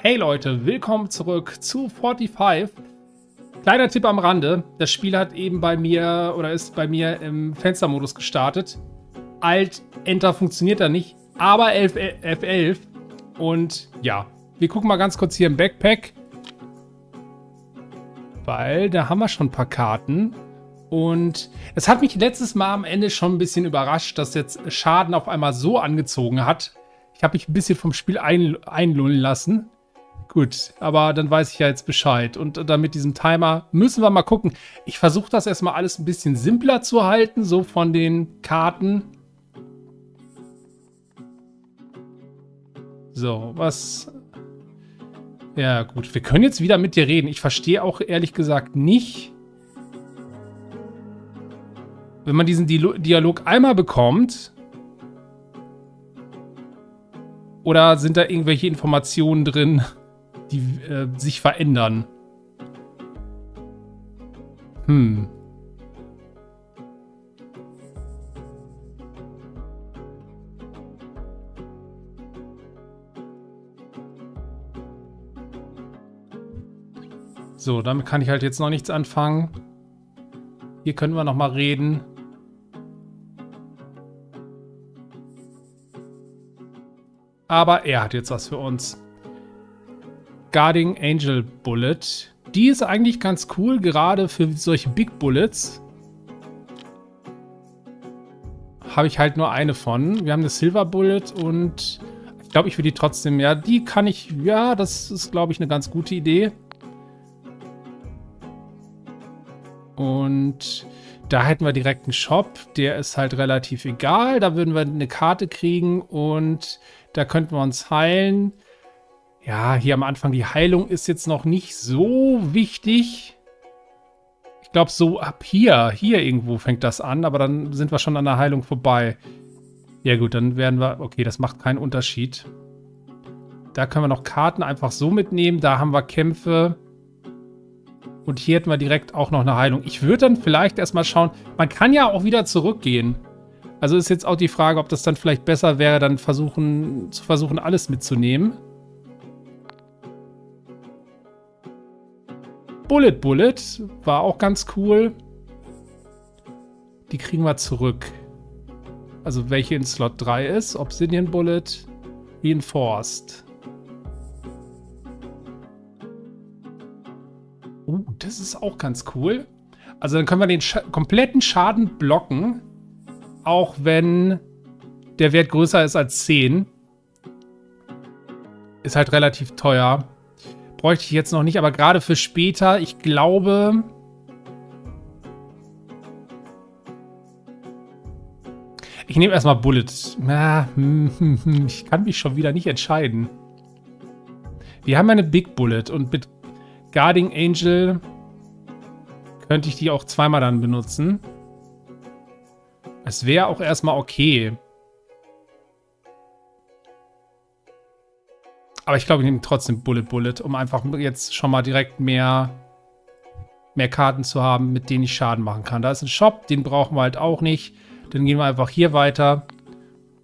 Hey Leute, willkommen zurück zu 45. Kleiner Tipp am Rande, das Spiel hat eben bei mir oder ist bei mir im Fenstermodus gestartet. Alt Enter funktioniert da nicht, aber F11 und ja, wir gucken mal ganz kurz hier im Backpack, weil da haben wir schon ein paar Karten und es hat mich letztes Mal am Ende schon ein bisschen überrascht, dass jetzt Schaden auf einmal so angezogen hat. Ich habe mich ein bisschen vom Spiel ein, einlullen lassen. Gut, aber dann weiß ich ja jetzt Bescheid. Und dann mit diesem Timer müssen wir mal gucken. Ich versuche das erstmal alles ein bisschen simpler zu halten, so von den Karten. So, was... Ja gut, wir können jetzt wieder mit dir reden. Ich verstehe auch ehrlich gesagt nicht, wenn man diesen Dialog einmal bekommt, oder sind da irgendwelche Informationen drin, die äh, sich verändern. Hm. So, damit kann ich halt jetzt noch nichts anfangen. Hier können wir noch mal reden. Aber er hat jetzt was für uns. Guarding Angel Bullet. Die ist eigentlich ganz cool, gerade für solche Big Bullets. Habe ich halt nur eine von. Wir haben eine Silver Bullet und ich glaube, ich will die trotzdem, ja, die kann ich, ja, das ist, glaube ich, eine ganz gute Idee. Und da hätten wir direkt einen Shop, der ist halt relativ egal. Da würden wir eine Karte kriegen und da könnten wir uns heilen. Ja, hier am Anfang, die Heilung ist jetzt noch nicht so wichtig. Ich glaube, so ab hier, hier irgendwo fängt das an, aber dann sind wir schon an der Heilung vorbei. Ja gut, dann werden wir... Okay, das macht keinen Unterschied. Da können wir noch Karten einfach so mitnehmen. Da haben wir Kämpfe. Und hier hätten wir direkt auch noch eine Heilung. Ich würde dann vielleicht erstmal schauen... Man kann ja auch wieder zurückgehen. Also ist jetzt auch die Frage, ob das dann vielleicht besser wäre, dann versuchen, zu versuchen, alles mitzunehmen. Bullet Bullet war auch ganz cool. Die kriegen wir zurück. Also welche in Slot 3 ist. Obsidian Bullet. Reinforced. Oh, das ist auch ganz cool. Also dann können wir den Sch kompletten Schaden blocken. Auch wenn der Wert größer ist als 10. Ist halt relativ teuer. Bräuchte ich jetzt noch nicht, aber gerade für später, ich glaube... Ich nehme erstmal Bullet. Ich kann mich schon wieder nicht entscheiden. Wir haben eine Big Bullet und mit Guarding Angel könnte ich die auch zweimal dann benutzen. Es wäre auch erstmal okay. Aber ich glaube, ich nehme trotzdem Bullet Bullet, um einfach jetzt schon mal direkt mehr, mehr Karten zu haben, mit denen ich Schaden machen kann. Da ist ein Shop, den brauchen wir halt auch nicht. Dann gehen wir einfach hier weiter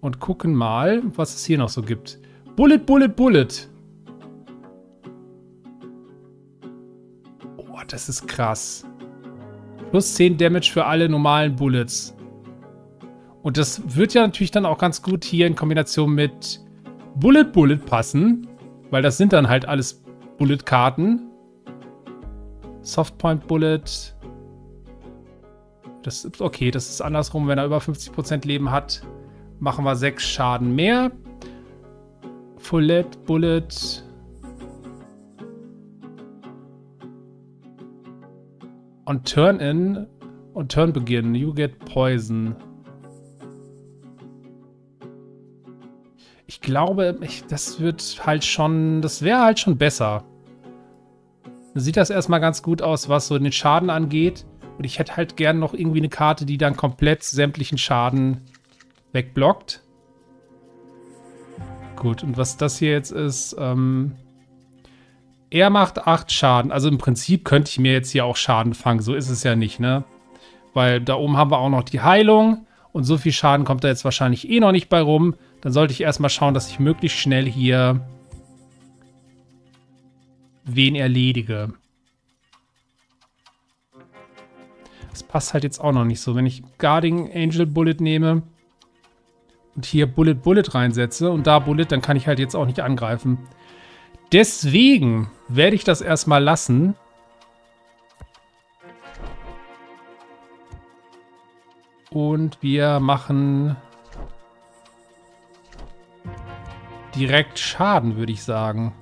und gucken mal, was es hier noch so gibt. Bullet, Bullet, Bullet. Oh, das ist krass. Plus 10 Damage für alle normalen Bullets. Und das wird ja natürlich dann auch ganz gut hier in Kombination mit Bullet Bullet passen. Weil das sind dann halt alles Bullet-Karten. Softpoint Bullet. Das ist okay, das ist andersrum. Wenn er über 50% Leben hat, machen wir 6 Schaden mehr. Fullet Bullet. Und Turn in und Turn begin. You get Poison. Ich glaube, ich, das wird halt schon, das wäre halt schon besser. Sieht das erstmal ganz gut aus, was so den Schaden angeht. Und ich hätte halt gern noch irgendwie eine Karte, die dann komplett sämtlichen Schaden wegblockt. Gut, und was das hier jetzt ist, ähm, er macht 8 Schaden. Also im Prinzip könnte ich mir jetzt hier auch Schaden fangen. So ist es ja nicht, ne? Weil da oben haben wir auch noch die Heilung. Und so viel Schaden kommt da jetzt wahrscheinlich eh noch nicht bei rum. Dann sollte ich erstmal schauen, dass ich möglichst schnell hier wen erledige. Das passt halt jetzt auch noch nicht so. Wenn ich Guarding Angel Bullet nehme und hier Bullet Bullet reinsetze und da Bullet, dann kann ich halt jetzt auch nicht angreifen. Deswegen werde ich das erstmal lassen. Und wir machen direkt Schaden, würde ich sagen.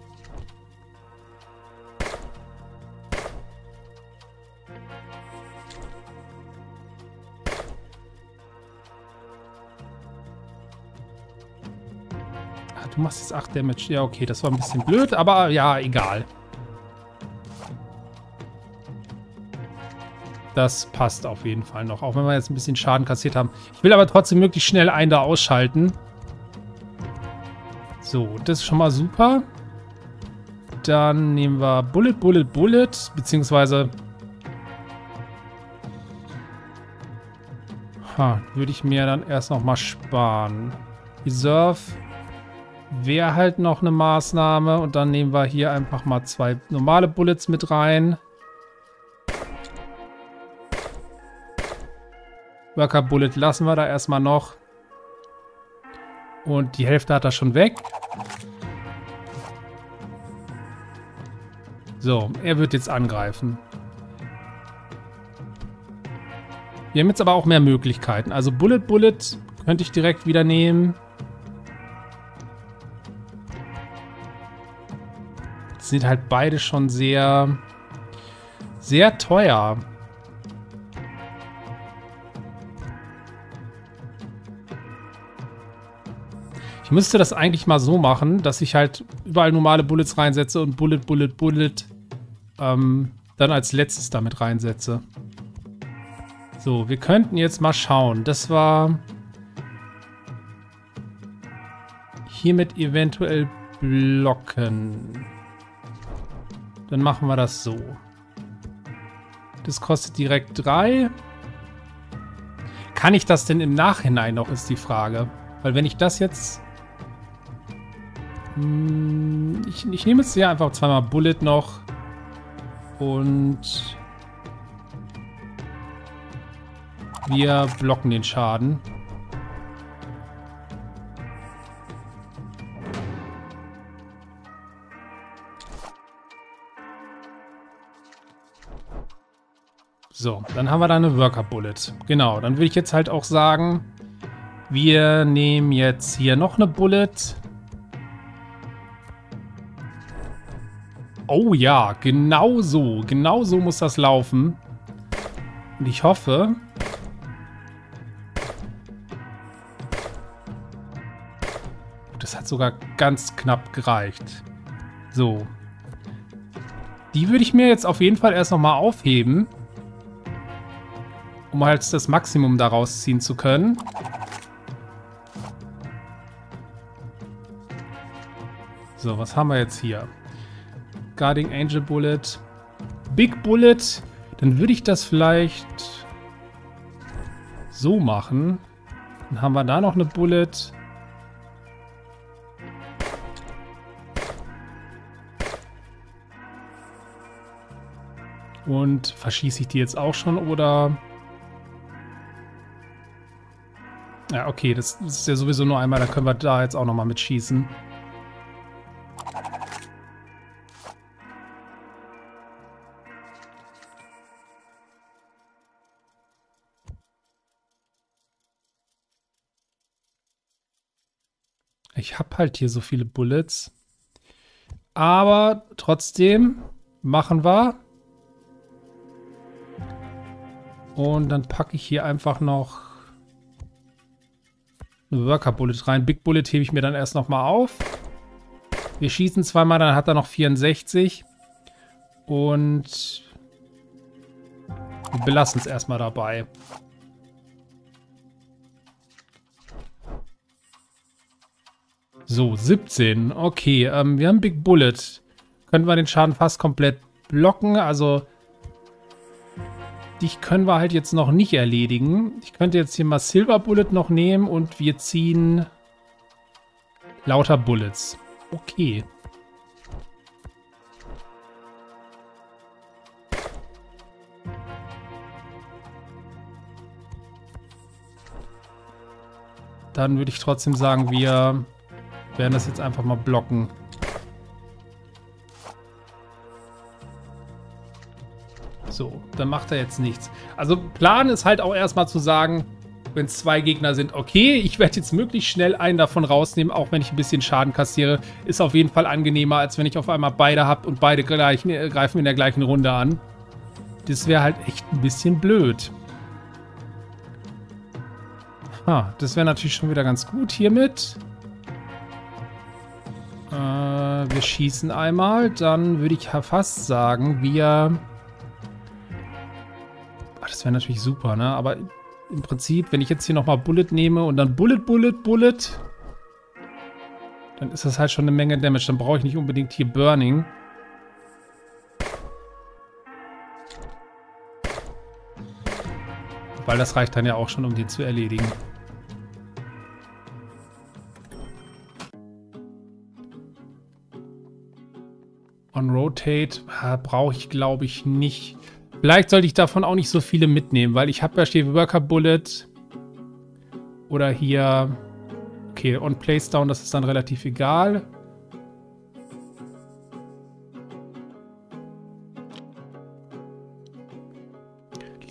Ah, du machst jetzt 8 Damage. Ja, okay, das war ein bisschen blöd, aber ja, egal. Das passt auf jeden Fall noch, auch wenn wir jetzt ein bisschen Schaden kassiert haben. Ich will aber trotzdem möglichst schnell einen da ausschalten. So, das ist schon mal super. Dann nehmen wir Bullet, Bullet, Bullet, beziehungsweise... Ha, würde ich mir dann erst noch mal sparen. Reserve wäre halt noch eine Maßnahme. Und dann nehmen wir hier einfach mal zwei normale Bullets mit rein. Worker Bullet lassen wir da erstmal noch. Und die Hälfte hat er schon weg. So, er wird jetzt angreifen. Wir haben jetzt aber auch mehr Möglichkeiten. Also Bullet Bullet könnte ich direkt wieder nehmen. sind halt beide schon sehr, sehr teuer. müsste das eigentlich mal so machen, dass ich halt überall normale Bullets reinsetze und Bullet, Bullet, Bullet ähm, dann als letztes damit reinsetze. So, wir könnten jetzt mal schauen. Das war hiermit eventuell blocken. Dann machen wir das so. Das kostet direkt 3. Kann ich das denn im Nachhinein noch, ist die Frage. Weil wenn ich das jetzt hm, ich, ich nehme jetzt hier einfach zweimal Bullet noch. Und wir blocken den Schaden. So, dann haben wir da eine Worker Bullet. Genau, dann würde ich jetzt halt auch sagen, wir nehmen jetzt hier noch eine Bullet. Oh ja, genau so. Genau so muss das laufen. Und ich hoffe... Das hat sogar ganz knapp gereicht. So. Die würde ich mir jetzt auf jeden Fall erst nochmal aufheben. Um halt das Maximum daraus ziehen zu können. So, was haben wir jetzt hier? Guarding Angel Bullet. Big Bullet. Dann würde ich das vielleicht so machen. Dann haben wir da noch eine Bullet. Und verschieße ich die jetzt auch schon oder... Ja, okay, das ist ja sowieso nur einmal, da können wir da jetzt auch nochmal mitschießen. Ich habe halt hier so viele Bullets. Aber trotzdem machen wir. Und dann packe ich hier einfach noch eine Worker Bullet rein. Big Bullet hebe ich mir dann erst nochmal auf. Wir schießen zweimal, dann hat er noch 64. Und wir belassen es erstmal dabei. So, 17. Okay, ähm, wir haben Big Bullet. Können wir den Schaden fast komplett blocken. Also, dich können wir halt jetzt noch nicht erledigen. Ich könnte jetzt hier mal Silver Bullet noch nehmen und wir ziehen lauter Bullets. Okay. Dann würde ich trotzdem sagen, wir werden das jetzt einfach mal blocken. So, dann macht er jetzt nichts. Also Plan ist halt auch erstmal zu sagen, wenn es zwei Gegner sind, okay, ich werde jetzt möglichst schnell einen davon rausnehmen, auch wenn ich ein bisschen Schaden kassiere. Ist auf jeden Fall angenehmer, als wenn ich auf einmal beide habe und beide gleich, äh, greifen in der gleichen Runde an. Das wäre halt echt ein bisschen blöd. Ha, das wäre natürlich schon wieder ganz gut hiermit. Äh, wir schießen einmal. Dann würde ich fast sagen, wir... Ach, das wäre natürlich super, ne? Aber im Prinzip, wenn ich jetzt hier nochmal Bullet nehme und dann Bullet, Bullet, Bullet, dann ist das halt schon eine Menge Damage. Dann brauche ich nicht unbedingt hier Burning. Weil das reicht dann ja auch schon, um den zu erledigen. On Rotate brauche ich, glaube ich, nicht. Vielleicht sollte ich davon auch nicht so viele mitnehmen, weil ich habe ja steht Worker Bullet oder hier okay, on Place Down, das ist dann relativ egal.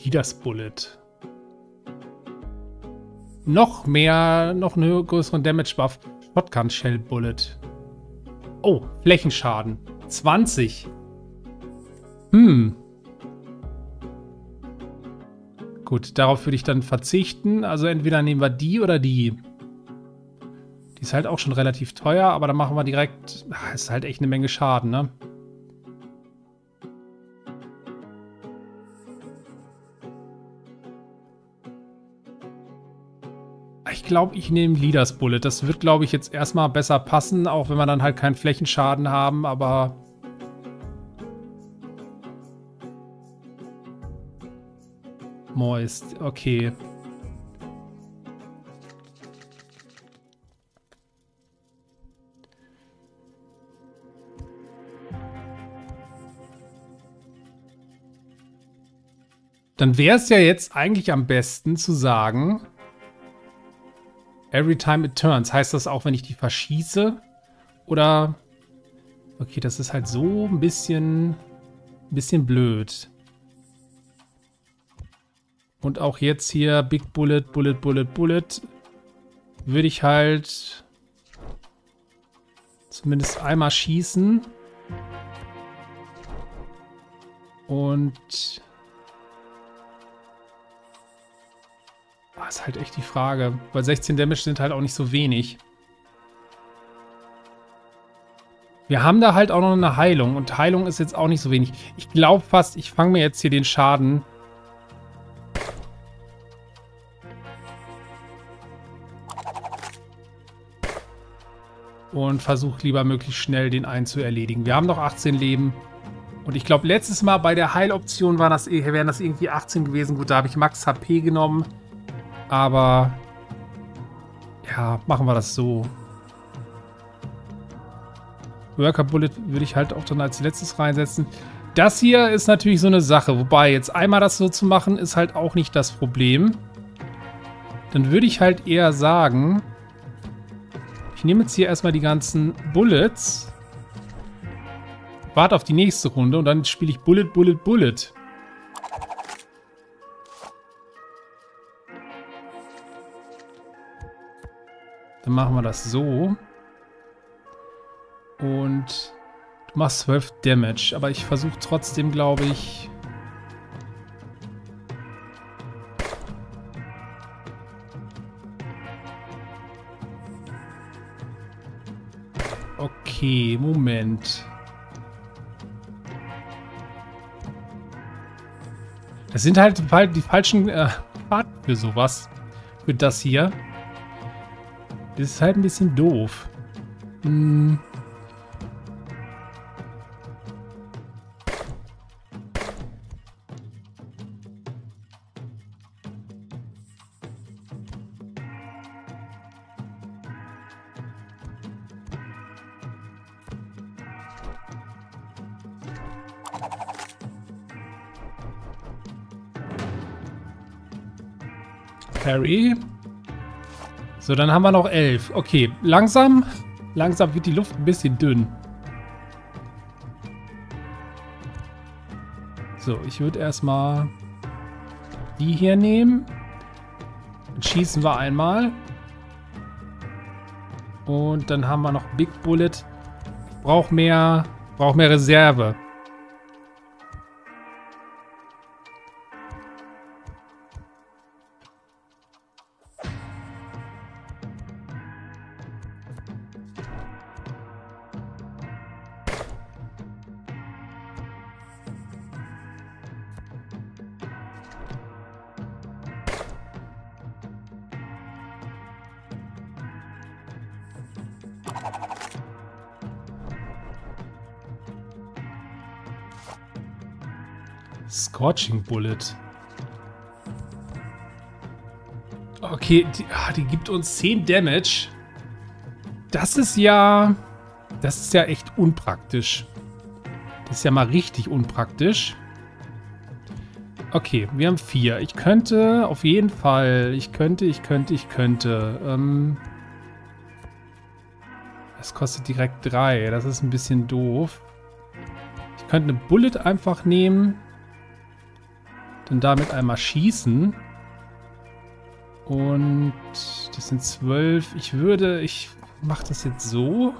Leaders Bullet. Noch mehr, noch einen größeren Damage Buff. Shotgun Shell Bullet. Oh, Flächenschaden. 20. Hm. Gut, darauf würde ich dann verzichten. Also entweder nehmen wir die oder die. Die ist halt auch schon relativ teuer, aber dann machen wir direkt... Ach, ist halt echt eine Menge Schaden, ne? Ich glaube, ich nehme Leaders Bullet. Das wird, glaube ich, jetzt erstmal besser passen, auch wenn wir dann halt keinen Flächenschaden haben, aber Moist, okay. Dann wäre es ja jetzt eigentlich am besten zu sagen, every time it turns. Heißt das auch, wenn ich die verschieße? Oder, okay, das ist halt so ein bisschen, ein bisschen blöd. Und auch jetzt hier Big Bullet, Bullet, Bullet, Bullet. Würde ich halt zumindest einmal schießen. Und... Das ah, ist halt echt die Frage. Weil 16 Damage sind halt auch nicht so wenig. Wir haben da halt auch noch eine Heilung. Und Heilung ist jetzt auch nicht so wenig. Ich glaube fast, ich fange mir jetzt hier den Schaden und versuche lieber möglichst schnell den einen zu erledigen. Wir haben noch 18 Leben. Und ich glaube, letztes Mal bei der Heiloption war das, wären das irgendwie 18 gewesen. Gut, da habe ich Max HP genommen. Aber ja, machen wir das so. Worker Bullet würde ich halt auch dann als letztes reinsetzen. Das hier ist natürlich so eine Sache. Wobei, jetzt einmal das so zu machen, ist halt auch nicht das Problem. Dann würde ich halt eher sagen, ich nehme jetzt hier erstmal die ganzen Bullets. Warte auf die nächste Runde und dann spiele ich Bullet, Bullet, Bullet. Dann machen wir das so. Und du machst 12 Damage. Aber ich versuche trotzdem, glaube ich, Okay, Moment. Das sind halt die falschen äh, Fahrten für sowas. Für das hier. Das ist halt ein bisschen doof. Hm. Harry. So, dann haben wir noch elf. Okay, langsam, langsam wird die Luft ein bisschen dünn. So, ich würde erstmal die hier nehmen. Dann schießen wir einmal. Und dann haben wir noch Big Bullet. Braucht mehr, braucht mehr Reserve. Scorching Bullet. Okay, die, ah, die gibt uns 10 Damage. Das ist ja... Das ist ja echt unpraktisch. Das ist ja mal richtig unpraktisch. Okay, wir haben vier. Ich könnte auf jeden Fall... Ich könnte, ich könnte, ich könnte... Ähm, das kostet direkt drei. Das ist ein bisschen doof. Ich könnte eine Bullet einfach nehmen. Dann damit einmal schießen. Und das sind zwölf. Ich würde, ich mache das jetzt so.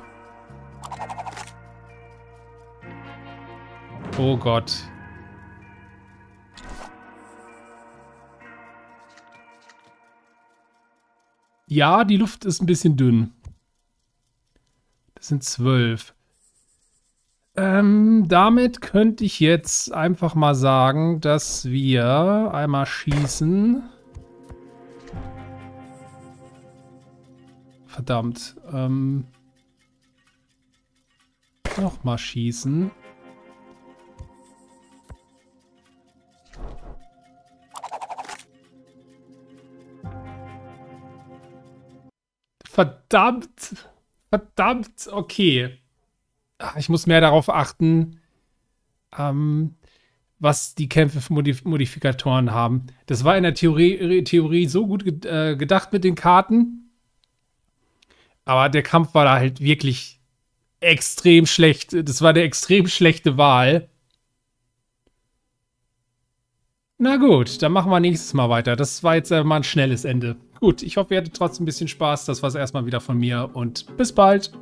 Oh Gott. Ja, die Luft ist ein bisschen dünn. Das sind zwölf. Ähm, damit könnte ich jetzt einfach mal sagen, dass wir einmal schießen. Verdammt. Ähm, Nochmal schießen. Verdammt. Verdammt. Okay. Ah, ich muss mehr darauf achten, ähm, was die Kämpfe für Modif Modifikatoren haben. Das war in der Theorie, Theorie so gut ge äh, gedacht mit den Karten. Aber der Kampf war da halt wirklich extrem schlecht. Das war eine extrem schlechte Wahl. Na gut, dann machen wir nächstes Mal weiter. Das war jetzt äh, mal ein schnelles Ende. Gut, ich hoffe, ihr hattet trotzdem ein bisschen Spaß. Das war es erstmal wieder von mir und bis bald.